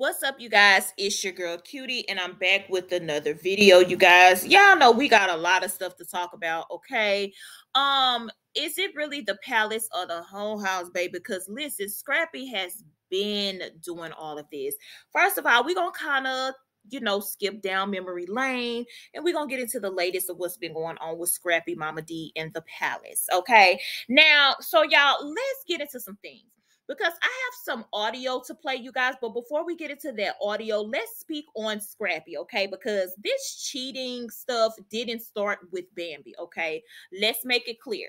What's up, you guys? It's your girl Qutie, and I'm back with another video. You guys, y'all know we got a lot of stuff to talk about. Okay, um, is it really the palace or the whole house, baby? Because listen, Scrappy has been doing all of this. First of all, we're gonna kind of you know, skip down memory lane and we're gonna get into the latest of what's been going on with Scrappy Mama D and the palace. Okay, now, so y'all, let's get into some things because I have some audio to play, you guys. But before we get into that audio, let's speak on Scrappy, okay? Because this cheating stuff didn't start with Bambi, okay? Let's make it clear.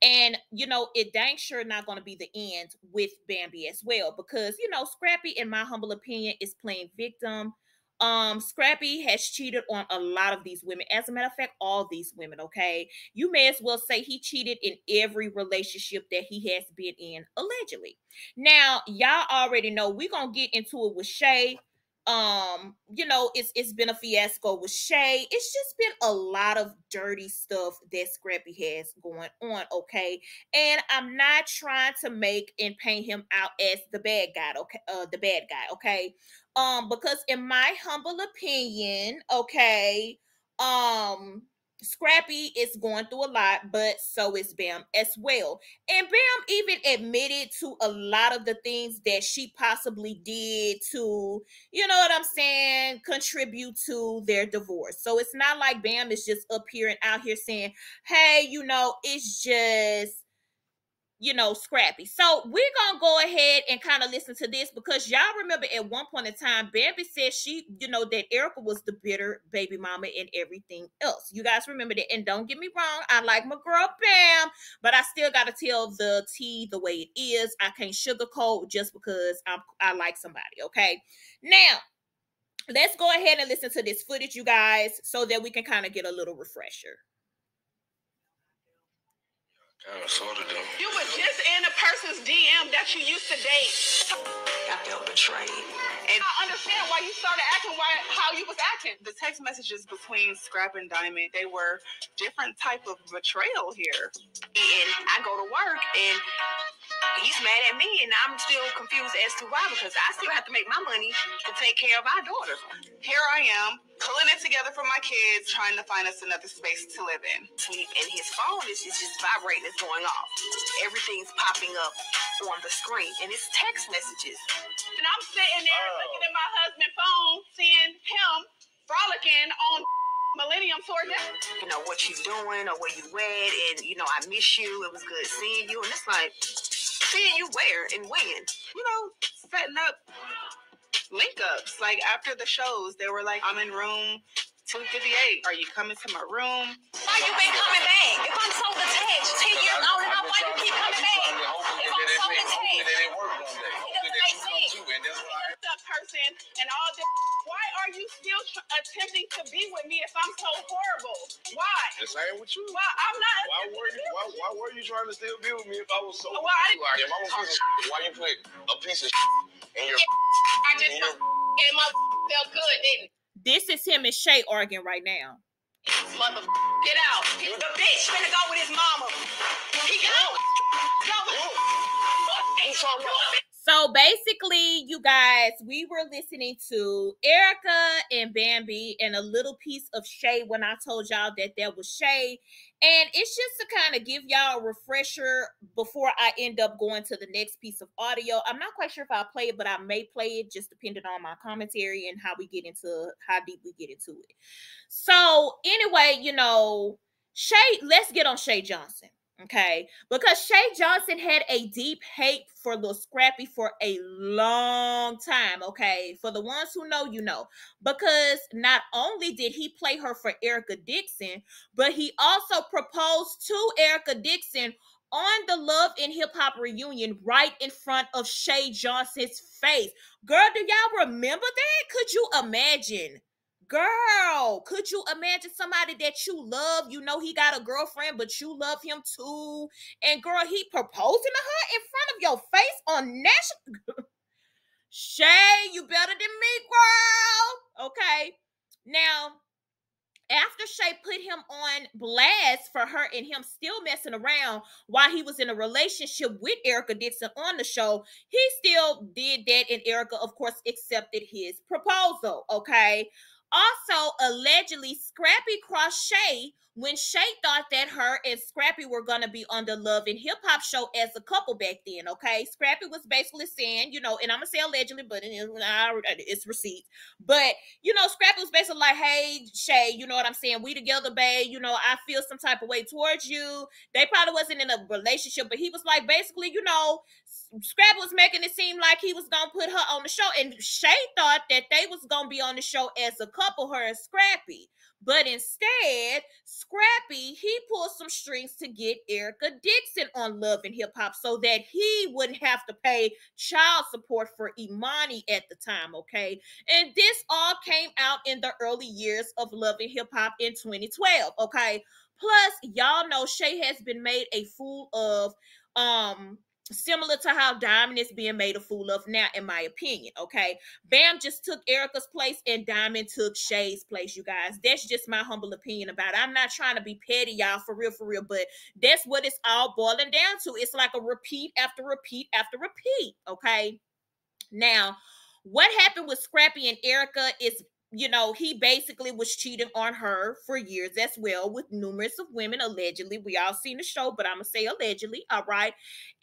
And you know, it dang sure not going to be the end with Bambi as well, because you know, Scrappy, in my humble opinion, is playing victim um scrappy has cheated on a lot of these women. As a matter of fact all these women okay? You may as well say he cheated in every relationship that he has been in allegedly. Now y'all already know we're gonna get into it with shay um you know it's it's been a fiasco with shay. It's just been a lot of dirty stuff that scrappy has going on okay? And i'm not trying to make and paint him out as the bad guy okay uh the bad guy okay? Um because in my humble opinion okay um Scrappy is going through a lot, but so is Bam as well. And Bam even admitted to a lot of the things that she possibly did to, you know what I'm saying, contribute to their divorce. So it's not like Bam is just up here and out here saying, hey, you know, it's just you know, scrappy. So we're gonna go ahead and kind of listen to this because y'all remember at one point in time, Bambi said she, you know, that Erica was the bitter baby mama and everything else. You guys remember that? And don't get me wrong, I like my girl Bam, but I still gotta tell the tea the way it is. I can't sugarcoat just because I'm I like somebody. Okay, now let's go ahead and listen to this footage, you guys, so that we can kind of get a little refresher. Kind of, sort of, though. You were just in a person's DM that you used to date. I felt betrayed. And I understand why you started acting why how you was acting. The text messages between Scrap and Diamond, they were different type of betrayal here. And I go to work and he's mad at me and I'm still confused as to why because I still have to make my money to take care of our daughter. Here I am, pulling it together for my kids, trying to find us another space to live in. Sleep and his phone is just, just vibrating, it's going off. Everything's popping up on the screen and it's text messages. And I'm sitting there oh. looking at my husband's phone, seeing him frolicking on Millennium Sword. You know what you doing or where you at, and you know I miss you. It was good seeing you, and it's like seeing you where and when. You know, setting up link ups. Like after the shows, they were like, I'm in room 258. Are you coming to my room? Why you been coming back? If I'm so detached, 10 years old and why you keep coming back? If I'm so detached. That person and all this. Why are you still tr- attempting to be with me if I'm so horrible? Why? The same with you. Why I'm not. Why were you? Why, why were you trying to still be with me if I was so? Well, I didn't. Like, if I was piece of, why you put a piece of in your? I just in your, and my felt good, didn't? This is him and Shay arguing right now. Mother, get out. The bitch finna go with his mama. He go. Go. So basically, you guys, we were listening to Erica and Bambi and a little piece of Shay when I told y'all that there was Shay. And it's just to kind of give y'all a refresher before I end up going to the next piece of audio. I'm not quite sure if I'll play it, but I may play it just depending on my commentary and how we get into how deep we get into it. So, anyway, you know, Shay, let's get on Shay Johnson. Okay, because Shay Johnson had a deep hate for Lil Scrappy for a long time. Okay, for the ones who know, you know, because not only did he play her for Erica Dixon, but he also proposed to Erica Dixon on the Love and Hip Hop reunion right in front of Shay Johnson's face. Girl, do y'all remember that? Could you imagine? Girl, could you imagine somebody that you love? You know he got a girlfriend, but you love him too. And girl, he proposing to her in front of your face on national. Shay, you better than me, girl. Okay. Now, after Shay put him on blast for her and him still messing around while he was in a relationship with Erica Dixon on the show, he still did that. And Erica, of course, accepted his proposal. Okay. Also, allegedly, Scrappy Shay when Shay thought that her and Scrappy were gonna be on the Love and Hip Hop show as a couple back then. Okay, Scrappy was basically saying, you know, and I'm gonna say allegedly, but it's receipts. But you know, Scrappy was basically like, "Hey, Shay, you know what I'm saying? We together, babe. You know, I feel some type of way towards you." They probably wasn't in a relationship, but he was like, basically, you know, Scrappy was making it seem like he was gonna put her on the show, and Shay thought that they was gonna be on the show as a couple, her and Scrappy. But instead, Scrappy, he pulled some strings to get Erica Dixon on Love and Hip Hop so that he wouldn't have to pay child support for Imani at the time, okay? And this all came out in the early years of Love and Hip Hop in 2012, okay? Plus, y'all know Shay has been made a fool of um similar to how Diamond is being made a fool of now, in my opinion. Okay. Bam just took Erica's place and Diamond took Shay's place, you guys. That's just my humble opinion about it. I'm not trying to be petty, y'all, for real, for real, but that's what it's all boiling down to. It's like a repeat after repeat after repeat. Okay. Now, what happened with Scrappy and Erica is you know, he basically was cheating on her for years as well with numerous of women, allegedly. We all seen the show, but I'm gonna say allegedly, all right.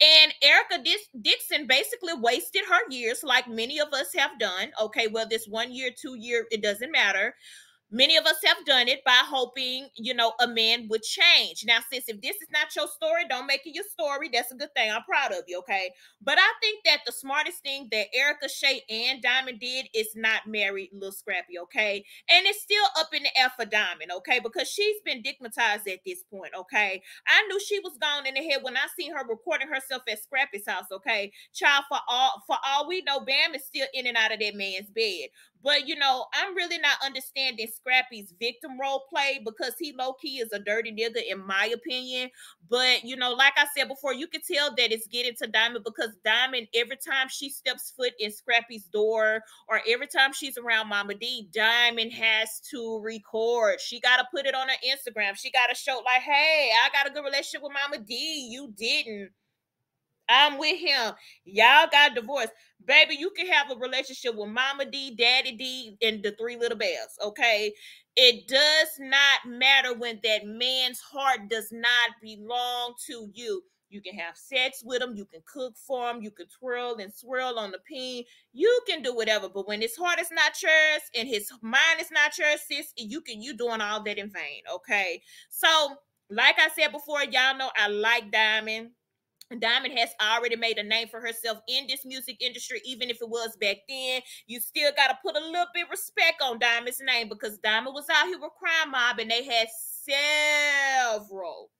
And Erica Dixon basically wasted her years, like many of us have done. Okay, well, this one year, two year, it doesn't matter. Many of us have done it by hoping, you know, a man would change. Now, sis, if this is not your story, don't make it your story. That's a good thing. I'm proud of you, okay? But I think that the smartest thing that Erica Shay and Diamond did is not marry Lil Scrappy, okay? And it's still up in the air for Diamond, okay? Because she's been digmatized at this point, okay? I knew she was gone in the head when I seen her recording herself at Scrappy's house, okay? Child, for all for all we know, Bam is still in and out of that man's bed. But you know, I'm really not understanding Scrappy's victim role play because he low key is a dirty nigga, in my opinion. But you know, like I said before, you can tell that it's getting to Diamond because Diamond, every time she steps foot in Scrappy's door or every time she's around Mama D, Diamond has to record. She got to put it on her Instagram. She got to show, like, hey, I got a good relationship with Mama D. You didn't. I'm with him. Y'all got divorced. Baby, you can have a relationship with Mama D, Daddy D, and the three little bears. Okay. It does not matter when that man's heart does not belong to you. You can have sex with him, you can cook for him, you can twirl and swirl on the peen, you can do whatever. But when his heart is not yours and his mind is not yours, sis, you can you doing all that in vain. Okay. So, like I said before, y'all know I like Diamond. Diamond has already made a name for herself in this music industry, even if it was back then. You still got to put a little bit respect on Diamond's name because Diamond was out here with Crime Mob and they had several,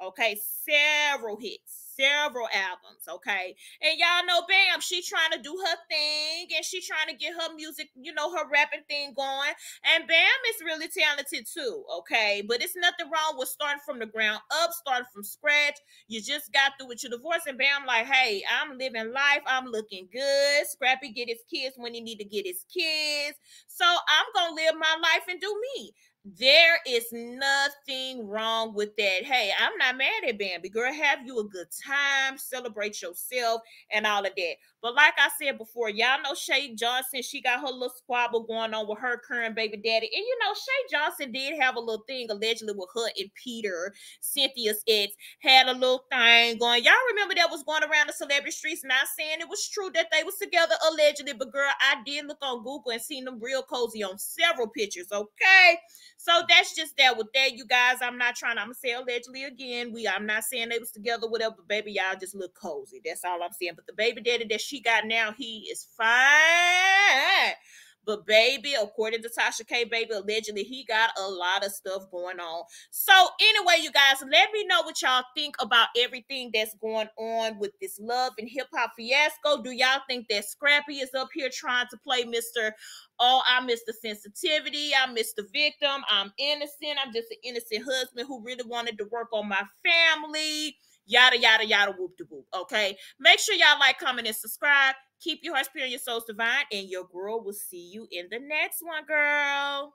okay, several hits several albums, okay? And y'all know Bam, she trying to do her thing and she trying to get her music, you know, her rapping thing going. And Bam is really talented too, okay? But it's nothing wrong with starting from the ground up, starting from scratch. You just got through with your divorce and Bam like, hey, I'm living life. I'm looking good. Scrappy get his kids when he need to get his kids. So I'm going to live my life and do me. There is nothing wrong with that. Hey, I'm not mad at Bambi. Girl, have you a good time, celebrate yourself, and all of that. But like I said before, y'all know Shay Johnson, she got her little squabble going on with her current baby daddy. And you know, Shay Johnson did have a little thing allegedly with her and Peter, Cynthia's ex, had a little thing going. Y'all remember that was going around the celebrity streets, not saying it was true that they was together allegedly, but girl, I did look on Google and seen them real cozy on several pictures, okay? So that's just that with that, you guys. I'm not trying, I'm gonna say allegedly again. We I'm not saying they was together, whatever, baby, y'all just look cozy. That's all I'm saying. But the baby daddy that she got now, he is fine. But baby, according to Tasha K, baby, allegedly he got a lot of stuff going on. So anyway, you guys, let me know what y'all think about everything that's going on with this love and hip hop fiasco. Do y'all think that Scrappy is up here trying to play Mr. Oh, I miss the sensitivity. I miss the victim. I'm innocent. I'm just an innocent husband who really wanted to work on my family yada yada yada whoop de whoop. Okay. Make sure y'all like, comment, and subscribe. Keep your hearts pure and your souls divine, and your girl will see you in the next one, girl.